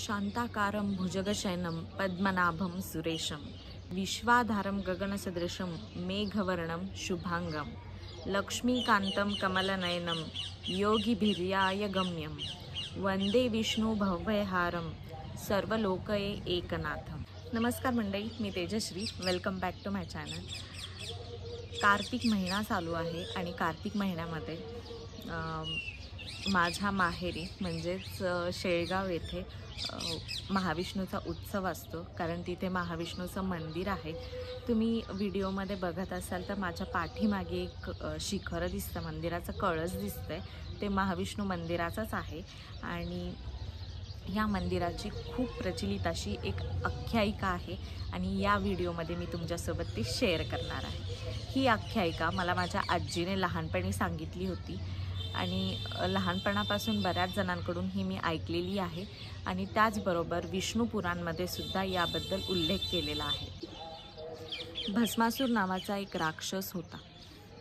शान्ताकारं भुजगशयनं पद्मनाभं सुरेशं विश्वाधारं गगनसदृशं मेघवर्णं शुभाङ्गं लक्ष्मीकान्तं कमलनयनं योगिभिर्याय गम्यं वंदे विष्णू भव्यहारं सर्वलोकये एकनाथं नमस्कार मंडळी मी Tejashri. Welcome back to my channel Kartik महिना चालू आहे आणि कार्तिक महिन्यामध्ये माझ्या माहेरी म्हणजेच शेळगाव येथे महाविष्णूचा उत्सव असतो. कारण तिथे महाविष्णूचं मंदिर आहे. तुम्ही व्हिडिओमध्ये बघत असाल तर माझ्या पाठीमागे एक शिखर दिसतं. मंदिराचं कळस दिसतंय. ते महाविष्णू मंदिराचंच आहे. आणि या मंदिराची खूप प्रचलित अशी एक आख्यायिका आहे. आणि या व्हिडिओमध्ये मी तुमच्यासोबत ती शेअर करणार आहे. ही आख्यायिका मला माझ्या आजीने लहानपणी सांगितली होती. आणि लहानपणापासून बऱ्याच जणांकडून ही मी ऐकलेली आहे आणि त्याचबरोबर विष्णू पुराणमध्ये सुद्धा याबद्दल उल्लेख केलेला आहे. भस्मासूर नावाचा एक राक्षस होता.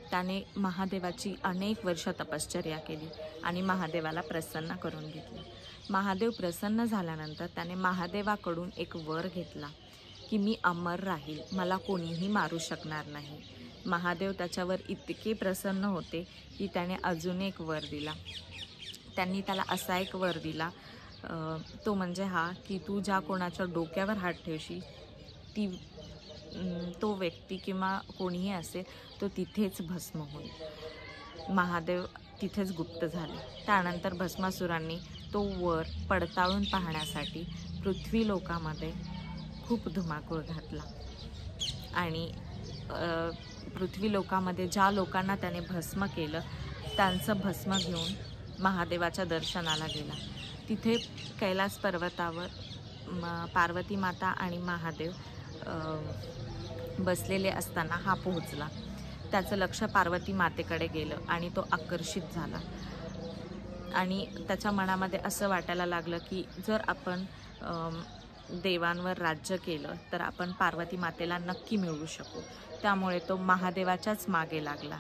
त्याने महादेवाची अनेक वर्ष तपश्चर्या केली आणि महादेवाला प्रसन्न करून घेतली. महादेव प्रसन्न झाल्यानंतर त्याने महादेवाकडून एक वर घेतला की मी अमर राहील. मला कोणीही मारू शकणार नाही. महादेव त्याच्यावर इतके प्रसन्न होते की त्याने अजून एक वर दिला. त्यांनी त्याला असा एक वर दिला तो म्हणजे हा की तू ज्या कोणाच्या डोक्यावर हात ठेवशील ती तो व्यक्ती किंवा कोणीही असेल तो तिथेच भस्म होईल. महादेव तिथेच गुप्त झाले. त्यानंतर भस्मासुरांनी तो वर पडताळून पाहण्यासाठी पृथ्वी लोकामध्ये खूप धुमाकूळ घातला. आणि पृथ्वी लोकामध्ये ज्या लोकांना त्याने भस्म केलं त्यांचं भस्म घेऊन महादेवाच्या दर्शनाला गेला. तिथे कैलास पर्वतावर म पार्वती माता आणि महादेव बसलेले असताना हा पोहोचला. त्याचं लक्ष पार्वती मातेकडे गेलं आणि तो आकर्षित झाला. आणि त्याच्या मनामध्ये असं वाटायला लागलं की जर आपण देवांवर राज्य केलं तर आपण पार्वती मातेला नक्की मिळवू शकू. त्यामुळे तो महादेवाच्याच मागे लागला.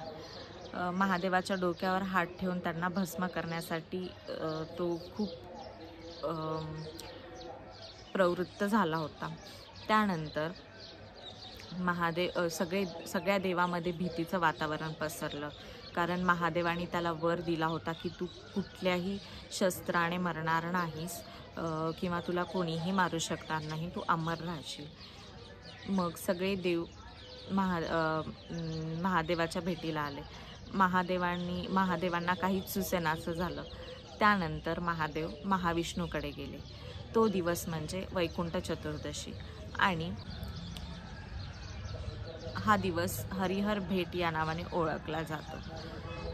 महादेवाच्या डोक्यावर हात ठेवून त्यांना भस्म करण्यासाठी तो खूप प्रवृत्त झाला होता. त्यानंतर महादेव सगळे सगळ्या देवामध्ये भीतीचं वातावरण पसरलं. कारण महादेवाने त्याला वर दिला होता की तू कुठल्याही शस्त्राने मरणार नाहीस किंवा तुला कोणीही मारू शकणार नाही तू अमर राहशील. मग सगळे देव महा महादेवाच्या भेटीला आले. महादेवांनी महादेवांना काहीच सुसेनाचं झालं. त्यानंतर महादेव महाविष्णूकडे गेले. तो दिवस म्हणजे वैकुंठ चतुर्दशी. आणि हा दिवस हरिहर भेट या नावाने ओळखला जातो.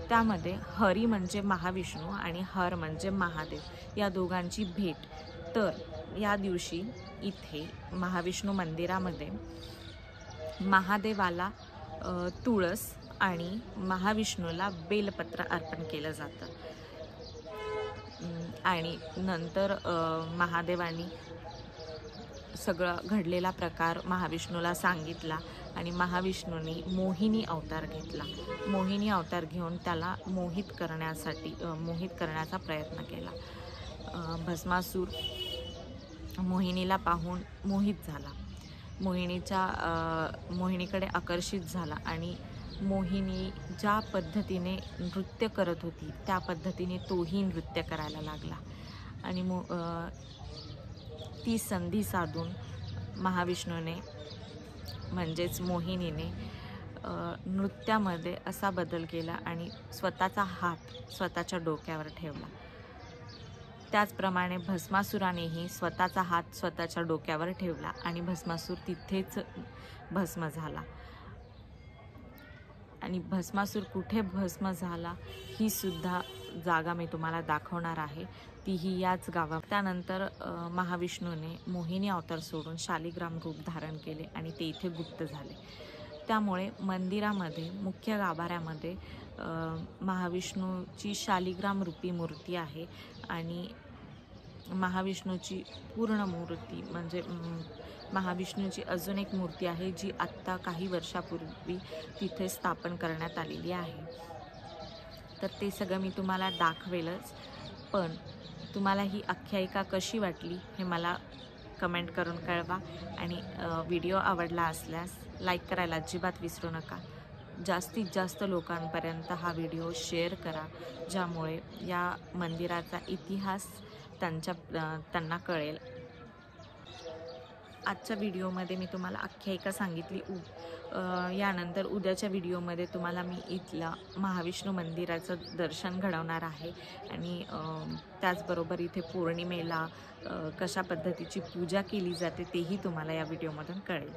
त्यामध्ये हरी म्हणजे महाविष्णू आणि हर म्हणजे महादेव या दोघांची भेट. तर या दिवशी इथे महाविष्णू मंदिरामध्ये महादेवाला तुळस आणि महाविष्णूला बेलपत्र अर्पण केलं जातं. आणि नंतर महादेवानी सगळं घडलेला प्रकार महाविष्णूला सांगितला आणि महाविष्णूंनी मोहिनी अवतार घेतला. मोहिनी अवतार घेऊन त्याला मोहित करण्यासाठी मोहित करण्याचा प्रयत्न केला. भस्मासूर मोहिनीला पाहून मोहित झाला. मोहिनीच्या मोहिनीकडे आकर्षित झाला आणि मोहिनी ज्या पद्धतीने नृत्य करत होती त्या पद्धतीने तोही नृत्य करायला लागला. आणि मो ती संधी साधून महाविष्णूने म्हणजेच मोहिनीने नृत्यामध्ये असा बदल केला आणि स्वतःचा हात स्वतःच्या डोक्यावर ठेवला. त्याचप्रमाणे भस्मासुरानेही स्वतःचा हात स्वतःच्या डोक्यावर ठेवला आणि भस्मासूर तिथेच भस्म झाला. आणि भस्मासूर कुठे भस्म झाला ही सुद्धा जागा मी तुम्हाला दाखवणार आहे. तीही याच गावा त्यानंतर महाविष्णूने मोहिनी अवतार सोडून शालिग्राम रूप धारण केले आणि ते इथे गुप्त झाले. त्यामुळे मंदिरामध्ये मुख्य गाभाऱ्यामध्ये महाविष्णूची शालिग्राम रूपी मूर्ती आहे आणि महाविष्णूची पूर्ण मूर्ती म्हणजे महाविष्णूची अजून एक मूर्ती आहे जी आत्ता काही वर्षापूर्वी तिथे स्थापन करण्यात आलेली आहे. तर ते सगळं मी तुम्हाला दाखवेलच पण तुम्हाला ही आख्यायिका कशी वाटली हे मला कमेंट करून कळवा. आणि व्हिडिओ आवडला असल्यास लाईक करायला अजिबात विसरू नका. जास्तीत जास्त लोकांपर्यंत हा व्हिडिओ शेअर करा ज्यामुळे या मंदिराचा इतिहास त्यांच्या त्यांना कळेल. आजच्या व्हिडिओमध्ये मी तुम्हाला आख्यायिका सांगितली उ यानंतर उद्याच्या व्हिडिओमध्ये तुम्हाला मी इथलं महाविष्णू मंदिराचं दर्शन घडवणार आहे. आणि त्याचबरोबर इथे पौर्णिमेला कशा पद्धतीची पूजा केली जाते तेही तुम्हाला या व्हिडिओमधून कळेल.